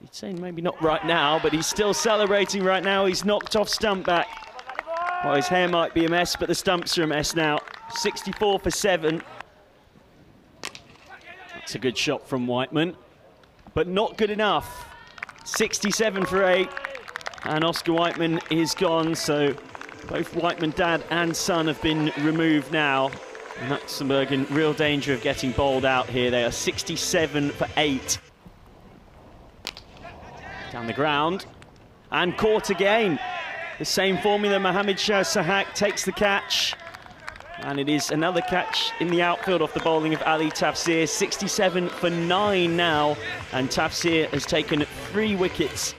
He's saying maybe not right now, but he's still celebrating right now. He's knocked off stump back. Well, his hair might be a mess, but the stumps are a mess now. 64 for seven. That's a good shot from Whiteman, but not good enough. 67 for eight, and Oscar Whiteman is gone. So both Whiteman dad and son have been removed now. Luxembourg in real danger of getting bowled out here. They are 67 for eight. Down the ground, and caught again. The same formula, Mohamed Shah Sahak takes the catch. And it is another catch in the outfield off the bowling of Ali Tafseer. 67 for nine now. And Tafseer has taken three wickets